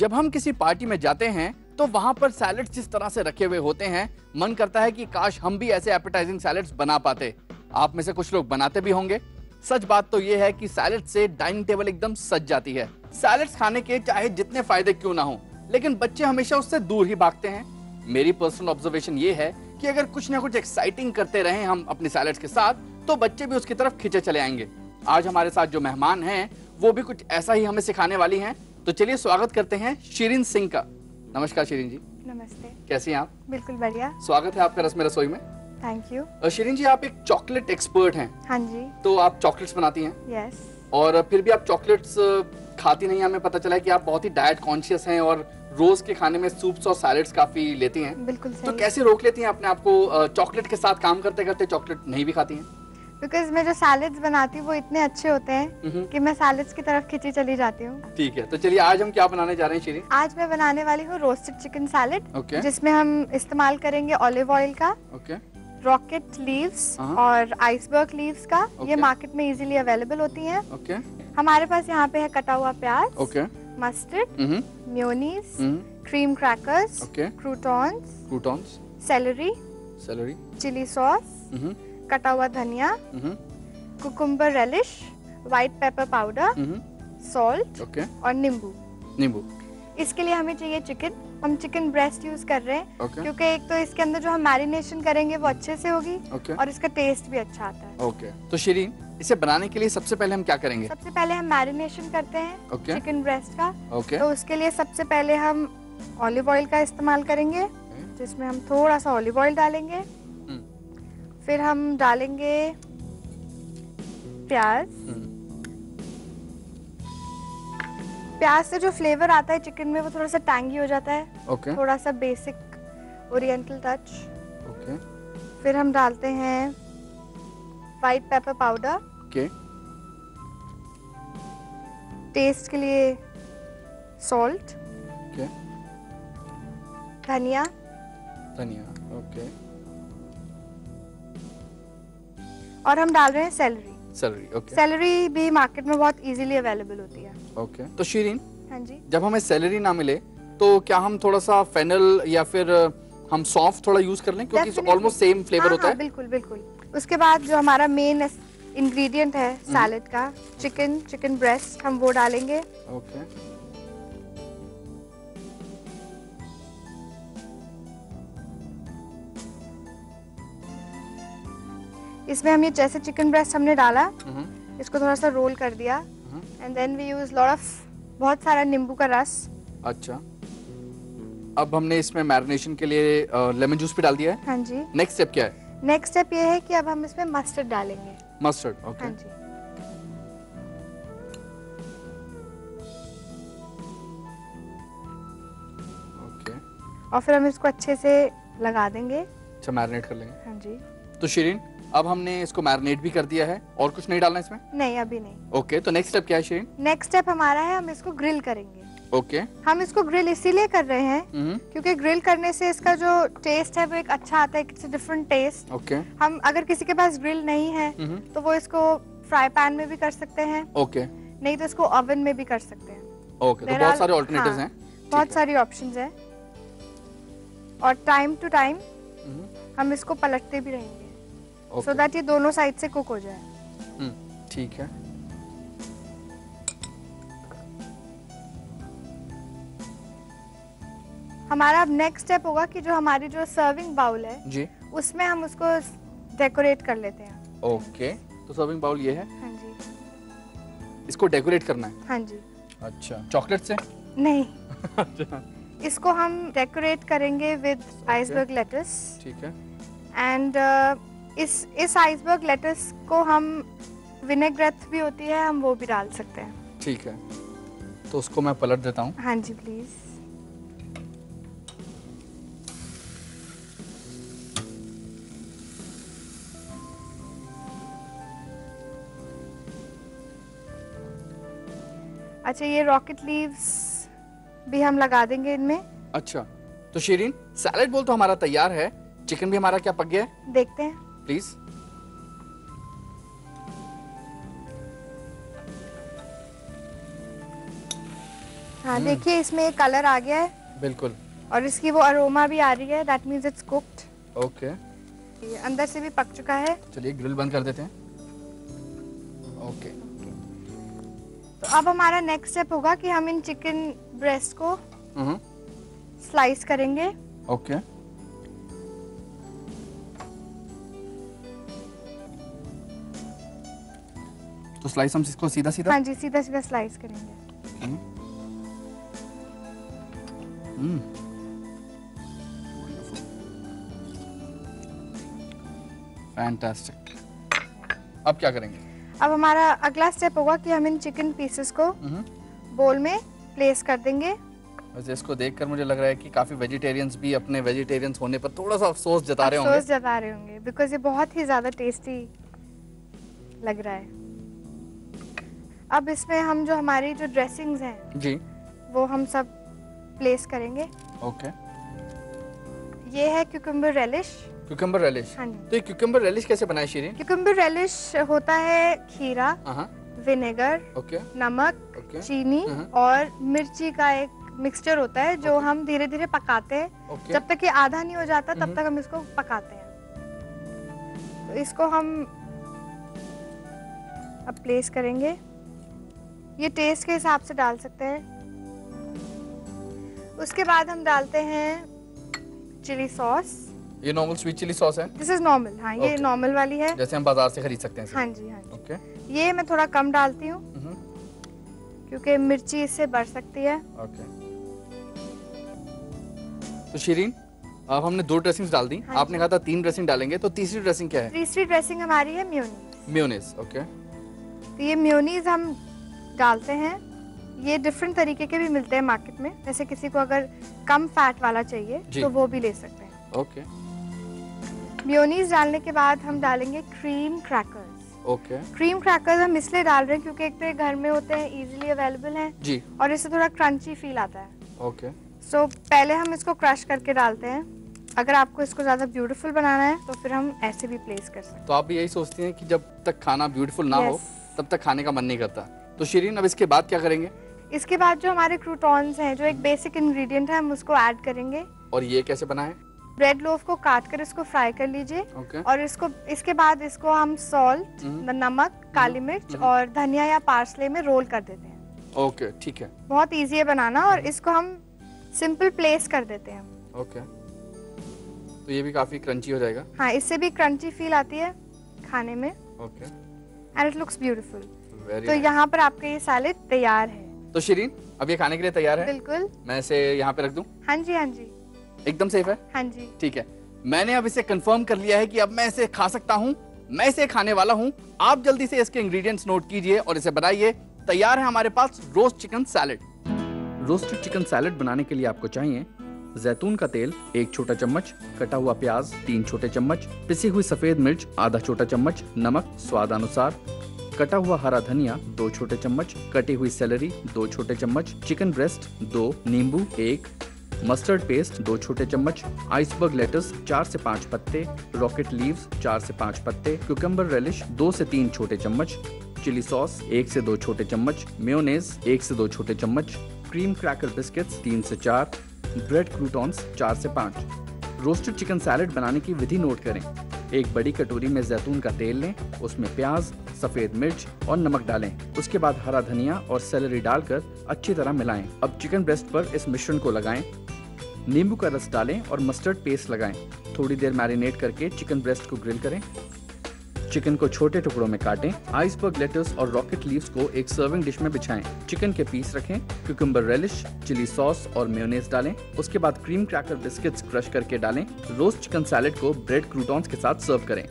जब हम किसी पार्टी में जाते हैं तो वहाँ पर सैलड्स जिस तरह से रखे हुए होते हैं, मन करता है कि काश हम भी ऐसे एपेटाइजिंग सैलड्स बना पाते। आप में से कुछ लोग बनाते भी होंगे। सच बात तो यह है कि सैलड से डाइनिंग टेबल एकदम सज जाती है। सैलड्स खाने के चाहे जितने फ़ायदे क्यों ना हो, लेकिन बच्चे हमेशा उससे दूर ही भागते हैं। मेरी पर्सनल ऑब्जर्वेशन ये है कि अगर कुछ ना कुछ एक्साइटिंग करते रहे हम अपने सैलड्स के साथ तो बच्चे भी उसकी तरफ़ खींचे चले आएँगे। आज हमारे साथ जो मेहमान हैं, वो भी कुछ ऐसा ही हमें सिखाने वाली हैं तो चलिए स्वागत करते हैं शीरिन सिंह का। नमस्कार शीरिन जी। नमस्ते। कैसी हैं आप? बिल्कुल बढ़िया। स्वागत है आपका रसमें रसोई में। थैंक यू शीरिन जी आप एक चॉकलेट एक्सपर्ट हैं। हाँ जी। तो आप चॉकलेट्स बनाती हैं। यस और फिर भी आप चॉकलेट्स खाती नहीं हमें पता चला है कि आप बहुत ही डाइट कॉन्शियस हैं और रोज के खाने में सूप्स और सैलेड्स काफ़ी लेती हैं। बिल्कुल तो कैसे रोक लेती हैं अपने आप को चॉकलेट के साथ काम करते करते चॉकलेट नहीं भी खाती हैं? बिकॉज़ मैं जो सैलड्स बनाती हूँ वो इतने अच्छे होते हैं मम्म। कि मैं सैलड्स की तरफ़ खिंची चली जाती हूँ। ठीक है तो चलिए आज हम क्या बनाने जा रहे हैं शीरी? आज मैं बनाने वाली हूँ रोस्टेड चिकन सैलड ओके जिसमें हम इस्तेमाल करेंगे ऑलिव ऑयल का ओके रॉकेट लीव्स। और आइसबर्ग लीव्स का। okay. ये मार्केट में इजीली अवेलेबल होती हैं। ओके हमारे पास यहाँ पे है कटा हुआ प्याज okay mustard mayonnaise cream crackers croutons croutons celery celery chilli sauce कटा हुआ धनिया cucumber relish white pepper powder salt okay और नींबू। नींबू। इसके लिए हमें चाहिए चिकन हम चिकन ब्रेस्ट यूज़ कर रहे हैं ओके क्योंकि एक तो इसके अंदर जो हम मैरिनेशन करेंगे वो अच्छे से होगी ओके और इसका टेस्ट भी अच्छा आता है। Okay okay. तो शीरीन इसे बनाने के लिए सबसे पहले हम क्या करेंगे? सबसे पहले हम मैरिनेशन करते हैं ओके चिकन ब्रेस्ट का। ओके तो उसके लिए सबसे पहले हम ऑलिव ऑयल का इस्तेमाल करेंगे okay. जिसमें हम थोड़ा सा ऑलिव ऑयल डालेंगे। फिर हम डालेंगे प्याज। हम्म, प्याज से जो फ्लेवर आता है चिकन में वो थोड़ा सा टैंगी हो जाता है। ओके थोड़ा सा बेसिक ओरिएंटल टच ओके फिर हम डालते हैं white pepper powder okay taste के लिए सॉल्ट ओके धनिया। धनिया ओके और हम डाल रहे हैं सैलरी सैलरी ओके सेलरी भी मार्केट में बहुत इजीली अवेलेबल होती है। Okay okay. तो शीरीन हाँ जी। जब हमें सैलरी ना मिले तो क्या हम थोड़ा सा फेनल या फिर हम सौंफ थोड़ा यूज़ कर लें? क्योंकि. ऑलमोस्ट सेम फ्लेवर हाँ, होता हाँ, है। बिल्कुल बिल्कुल। उसके बाद जो हमारा मेन इंग्रेडिएंट है सैलेड का चिकन चिकन ब्रेस्ट हम वो डालेंगे। ओके इसमें हम ये जैसे चिकन ब्रेस्ट हमने डाला हम्म, इसको थोड़ा सा रोल कर दिया। And then we use lot of बहुत सारा नींबू का रस। अच्छा। अब हमने इसमें मैरिनेशन के लिए लेमन जूस भी डाल दिया है। हाँ जी। नेक्स्ट स्टेप क्या है? नेक्स्ट स्टेप ये है कि अब हम इसमें मस्टर्ड डालेंगे। मस्टर्ड ओके हाँ जी। ओके और फिर हम इसको अच्छे से लगा देंगे। अच्छा मैरिनेट कर लेंगे। हाँ जी। तो शीरीन अब हमने इसको मैरिनेट भी कर दिया है। और कुछ नहीं डालना इसमें? नहीं अभी नहीं। ओके okay, तो नेक्स्ट स्टेप क्या है नेक्स्ट स्टेप हमारा है हम इसको ग्रिल करेंगे। ओके। okay. हम इसको ग्रिल इसीलिए कर रहे हैं हम्म, क्योंकि ग्रिल करने से इसका जो टेस्ट है वो एक अच्छा आता है इट्स डिफरेंट टेस्ट ओके। हम अगर किसी के पास ग्रिल नहीं है हम्म, तो वो इसको फ्राई पैन में भी कर सकते हैं। ओके। okay. नहीं तो इसको ओवन में भी कर सकते हैं। ओके okay, तो बहुत सारे ऑल्टरनेटिव्स हाँ, हैं। बहुत सारी ऑप्शंस हैं। और टाइम टू टाइम हम इसको पलटते भी रहेंगे। सो दैट ये दोनों साइड से कुक हो जाए। हम्म, ठीक है। हमारा अब नेक्स्ट स्टेप होगा कि जो हमारी जो सर्विंग बाउल है जी। उसमें हम उसको डेकोरेट कर लेते हैं। ओके तो सर्विंग बाउल ये है। हाँ जी। इसको डेकोरेट करना है? हाँ जी। अच्छा चॉकलेट से? नहीं। अच्छा। इसको हम डेकोरेट करेंगे विद आइसबर्ग लेटस ठीक है। एंड इस इस आइसबर्ग लेटस को हम विनेग्रेट भी होती है हम वो भी डाल सकते हैं। ठीक है। तो उसको मैं पलट देता हूँ। हाँ जी प्लीज़ अच्छा ये रॉकेट लीव्स भी हम लगा देंगे इनमें। अच्छा तो शीरीन सैलेड बोल तो हमारा तैयार है। चिकन भी हमारा क्या पक गया है? देखते हैं। प्लीज़ हाँ हम्म। देखिए इसमें एक कलर आ गया है। बिल्कुल। और इसकी वो अरोमा भी आ रही है that means it's cooked okay ये अंदर से भी पक चुका है। चलिए ग्रिल बंद कर देते हैं। ओके तो अब हमारा नेक्स्ट स्टेप होगा कि हम इन चिकन ब्रेस्ट को स्लाइस करेंगे। ओके तो स्लाइस हम इसको सीधा सीधा? हाँ जी सीधा सीधा स्लाइस करेंगे। हम्म। फैंटास्टिक अब क्या करेंगे? अब हमारा अगला स्टेप होगा कि हम इन चिकन पीसेस को हम्म। बोल में प्लेस कर देंगे। वैसे इसको देखकर मुझे लग रहा है कि काफ़ी वेजिटेरियंस भी अपने वेजिटेरियंस होने पर थोड़ा सा अफसोस जता रहे होंगे। अफसोस जता रहे होंगे बिकॉज़ ये बहुत ही ज़्यादा टेस्टी लग रहा है। अब इसमें हम जो हमारी जो ड्रेसिंग्स हैं जी। वो हम सब प्लेस करेंगे। ओके ये है क्यूकम्बर रेलिश क्यूकम्बर रेलिश हाँ जी। तो ये क्यूकम्बर रेलिश कैसे बनाए शीरीन क्यूकम्बर रेलिश होता है खीरा विनेगर ओके नमक ओके चीनी हम्म। और मिर्ची का एक मिक्सचर होता है जो हम धीरे धीरे पकाते हैं। जब तक ये आधा नहीं हो जाता तब हम्म। तक हम इसको पकाते हैं। तो इसको हम अब प्लेस करेंगे। ये टेस्ट के हिसाब से डाल सकते हैं। उसके बाद हम डालते हैं चिली सॉस ये नॉर्मल स्वीट चिली सॉस है? दिस इज़ नॉर्मल हाँ ये Okay. नॉर्मल वाली है। जैसे हम बाज़ार से खरीद सकते हैं हाँ जी हाँ जी। ओके ये मैं थोड़ा कम डालती हूँ। हम्म, क्योंकि मिर्ची इससे बढ़ सकती है। ओके तो शीरीन अब हमने दो ड्रेसिंग्स डाल दी। हाँ आपने कहा था तीन ड्रेसिंग डालेंगे तो तीसरी ड्रेसिंग क्या है? तीसरी ड्रेसिंग हमारी है म्योनीज म्योनेस ओके तो ये म्योनीज हम डालते हैं। ये डिफरेंट तरीके के भी मिलते हैं मार्केट में। जैसे किसी को अगर कम फैट वाला चाहिए तो वो भी ले सकते हैं। ओके म्योनीज डालने के बाद हम डालेंगे cream crackers okay okay. Cream crackers हम इसलिए डाल रहे हैं क्योंकि एक तो ये घर में होते हैं इजीली अवेलेबल हैं जी। और इससे थोड़ा क्रंची फील आता है। Okay okay. सो so, पहले हम इसको क्रश करके डालते हैं। अगर आपको इसको ज़्यादा ब्यूटीफुल बनाना है तो फिर हम ऐसे भी प्लेस कर सकते हैं। तो आप भी यही सोचती हैं कि जब तक खाना ब्यूटीफुल ना yes. हो तब तक खाने का मन नहीं करता? तो शीरीन अब इसके बाद क्या करेंगे? इसके बाद जो हमारे क्रूटॉन्स हैं जो एक बेसिक इंग्रेडिएंट है हम उसको ऐड करेंगे। और ये कैसे बनाए? ब्रेड लोफ को काट कर इसको फ्राई कर लीजिए। ओके और इसको इसके बाद इसको हम सॉल्ट हम्म। नमक काली मिर्च हम्म। और धनिया या पार्सले में रोल कर देते हैं। ओके okay, ठीक है। बहुत इजी है बनाना और इसको हम सिंपल प्लेस कर देते हैं। ओके तो ये भी काफ़ी क्रंची हो जाएगा। हाँ इससे भी क्रंची फील आती है खाने में। Okay and it looks beautiful तो यहाँ पर आपका ये सैलेड तैयार है। तो शीरीन अब ये खाने के लिए तैयार है? बिल्कुल। मैं इसे यहाँ पे रख दूँ? हाँ जी हाँ जी। एकदम सेफ़ है? हाँ जी। ठीक है। मैंने अब इसे कंफर्म कर लिया है कि अब मैं इसे खा सकता हूँ मैं इसे खाने वाला हूँ। आप जल्दी से इसके इंग्रेडिएंट्स नोट कीजिए और इसे बनाइए। तैयार है हमारे पास roast chicken salad roasted chicken salad बनाने के लिए आपको चाहिए जैतून का तेल एक छोटा चम्मच कटा हुआ प्याज तीन छोटे चम्मच पिसी हुई सफ़ेद मिर्च आधा छोटा चम्मच नमक स्वाद अनुसार कटा हुआ हरा धनिया, दो छोटे चम्मच, कटी हुई सेलरी दो छोटे चम्मच चिकन ब्रेस्ट दो, नींबू, एक मस्टर्ड पेस्ट दो छोटे चम्मच आइसबर्ग लेटस चार से पाँच पत्ते रॉकेट लीव्स चार से पाँच पत्ते क्यूकम्बर रेलिश दो से तीन छोटे चम्मच चिली सॉस एक से दो छोटे चम्मच मेयोनेज एक से दो छोटे चम्मच क्रीम क्रैकर बिस्किट्स तीन से चार ब्रेड क्रूटॉन्स चार से पाँच। रोस्टेड चिकन सैलेड बनाने की विधि नोट करें। एक बड़ी कटोरी में जैतून का तेल लें, उसमें प्याज, सफ़ेद मिर्च और नमक डालें। उसके बाद हरा धनिया और सेलरी डालकर अच्छी तरह मिलाएँ। अब चिकन ब्रेस्ट पर इस मिश्रण को लगाएँ। नींबू का रस डालें और मस्टर्ड पेस्ट लगाएँ। थोड़ी देर मैरिनेट करके चिकन ब्रेस्ट को ग्रिल करें। चिकन को छोटे टुकड़ों में काटें आइसबर्ग लेटर्स और रॉकेट लीव्स को एक सर्विंग डिश में बिछाएँ। चिकन के पीस रखें क्यूकम्बर रेलिश चिली सॉस और मेयोनेज डालें। उसके बाद क्रीम क्रैकर बिस्किट्स क्रश करके डालें। रोस्ट चिकन सैलेड को ब्रेड क्रूटॉन्स के साथ सर्व करें।